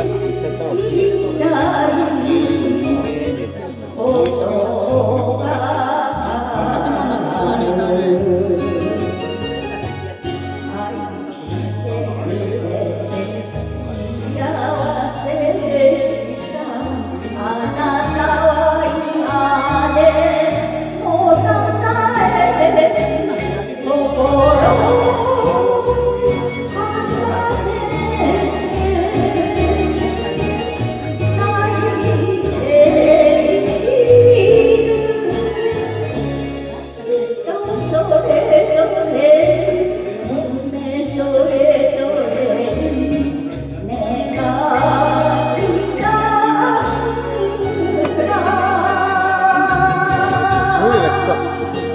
안된다고 생. 啊